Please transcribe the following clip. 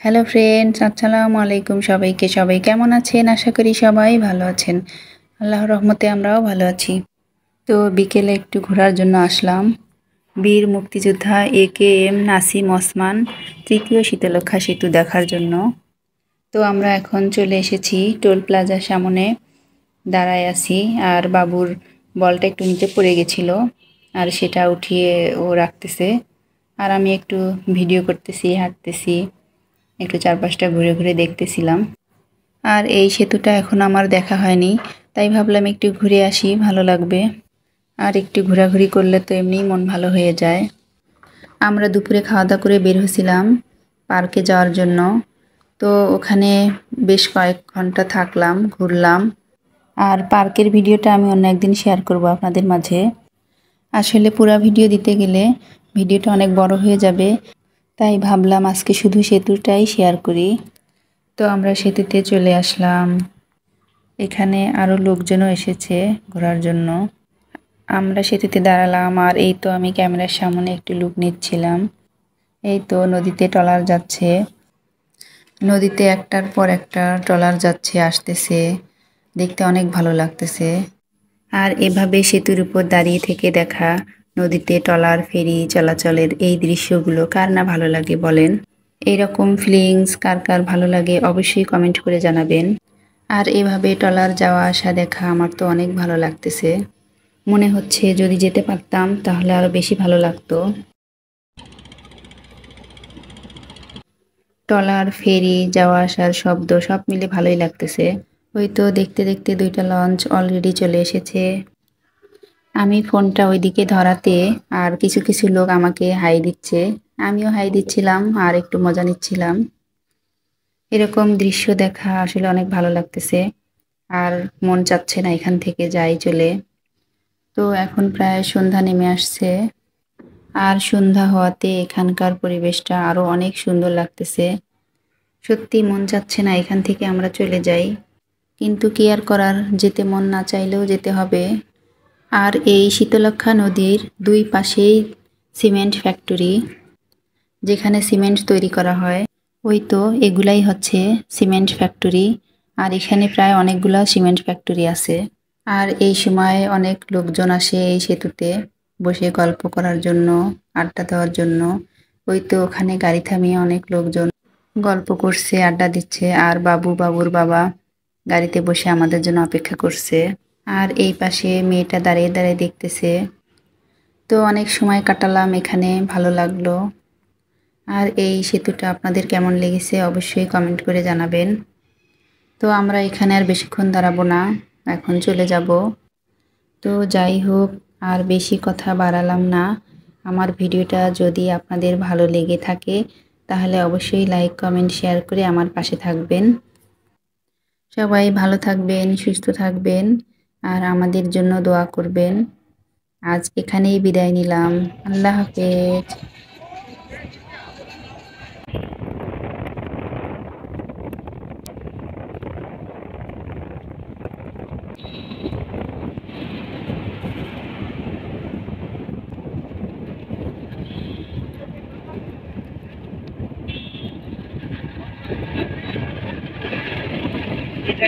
Hello friends আসসালামু আলাইকুম সবাইকে। সবাই কেমন আছেন? আশা করি সবাই ভালো আছেন। আল্লাহর রহমতে আমরাও ভালো আছি। তো বিকেলে একটু ঘোরার জন্য আসলাম। বীর মুক্তিযোদ্ধা A K M Nasim Osman, তৃতীয় শীতলক্ষা সেতু দেখার জন্য। তো আমরা এখন চলে এসেছি টোল প্লাজার সামনে। দাঁড়ায় আছি। আর বাবুর বলটা একটু নিচে পড়ে গেছিল। আর সেটা উঠিয়ে ও রাখতেছে। আর আমি একটু ভিডিও করতেছি, হাঁটতেছি। একটু চারপাশটা ঘুরে ঘুরে দেখতেছিলাম। আর এই সেতুটা এখন আমার দেখা হয়নি, তাই ভাবলাম একটু ঘুরে আসি, ভালো লাগবে। আর একটু ঘোরাঘুরি করলে তো এমনিই মন ভালো হয়ে যায়। আমরা দুপুরে খাওয়া দাওয়া করে বের হয়েছিলাম পার্কে যাওয়ার জন্য। তো ওখানে বেশ কয়েক ঘণ্টা থাকলাম, ঘুরলাম। আর পার্কের ভিডিওটা আমি অন্য একদিন শেয়ার করব আপনাদের মাঝে। আসলে পুরা ভিডিও দিতে গেলে ভিডিওটা অনেক বড় হয়ে যাবে তাই ভাবলাম আজকে শুধু সেতুটাই শেয়ার করি। তো আমরা সেতুতে চলে আসলাম। এখানে আরও লোকজনও এসেছে ঘোরার জন্য। আমরা সেতুতে দাঁড়ালাম আর এই তো আমি ক্যামেরার সামনে একটু লুক নিচ্ছিলাম। এই তো নদীতে ট্রলার যাচ্ছে। নদীতে একটার পর একটা ট্রলার যাচ্ছে, আসতেছে। দেখতে অনেক ভালো লাগতেছে। আর এভাবে সেতুর উপর দাঁড়িয়ে থেকে দেখা নদীতে ট্রলার, ফেরি চলাচলের এই দৃশ্যগুলো কার না ভালো লাগে বলেন? এইরকম ফিলিংস কার কার ভালো লাগে অবশ্যই কমেন্ট করে জানাবেন। আর এভাবে ট্রলার যাওয়া, আসা, দেখা আমার তো অনেক ভালো লাগতেছে। মনে হচ্ছে যদি যেতে পারতাম তাহলে আরও বেশি ভালো লাগতো। ট্রলার, ফেরি, যাওয়া, আসার শব্দ সব মিলে ভালোই লাগতেছে। ওই তো দেখতে দেখতে দুইটা লঞ্চ অলরেডি চলে এসেছে। আমি ফোনটা ওইদিকে ধরাতে আর কিছু কিছু লোক আমাকে হাই দিচ্ছে। আমিও হাই দিচ্ছিলাম আর একটু মজা নিচ্ছিলাম। এরকম দৃশ্য দেখা আসলে অনেক ভালো লাগতেছে। আর মন চাচ্ছে না এখান থেকে যাই চলে। তো এখন প্রায় সন্ধ্যা নেমে আসছে। আর সন্ধ্যা হওয়াতে এখানকার পরিবেশটা আরও অনেক সুন্দর লাগতেছে। সত্যি মন চাচ্ছে না এখান থেকে আমরা চলে যাই। কিন্তু কি আর করার, যেতে মন না চাইলেও যেতে হবে। আর এই শীতলক্ষা নদীর দুই পাশেই সিমেন্ট ফ্যাক্টরি, যেখানে সিমেন্ট তৈরি করা হয়। ওই তো এগুলাই হচ্ছে সিমেন্ট ফ্যাক্টরি, আর এখানে প্রায় অনেকগুলো সিমেন্ট ফ্যাক্টরি আছে। আর এই সময় অনেক লোকজন আসে এই সেতুতে বসে গল্প করার জন্য, আড্ডা দেওয়ার জন্য। ওই তো ওখানে গাড়ি থামিয়ে অনেক লোকজন গল্প করছে, আড্ডা দিচ্ছে, আর বাবু বাবুর বাবা গাড়িতে বসে আমাদের জন্য অপেক্ষা করছে। আর এই পাশে মেয়েটা দাঁড়িয়ে দাঁড়িয়ে দেখতেছে। তো অনেক সময় কাটালাম এখানে, ভালো লাগল। আর এই সেতুটা আপনাদের কেমন লেগেছে অবশ্যই কমেন্ট করে জানাবেন। তো আমরা এখানে আর বেশিক্ষণ দাঁড়াবো না, এখন চলে যাব। তো যাই হোক, আর বেশি কথা বাড়ালাম না। আমার ভিডিওটা যদি আপনাদের ভালো লেগে থাকে, তাহলে অবশ্যই লাইক কমেন্ট শেয়ার করে আমার পাশে থাকবেন। সবাই ভালো থাকবেন, সুস্থ থাকবেন। আর আমাদের জন্য দোয়া করবেন। আজ এখানেই বিদায় নিলাম। আল্লাহ হাফেজ। এটা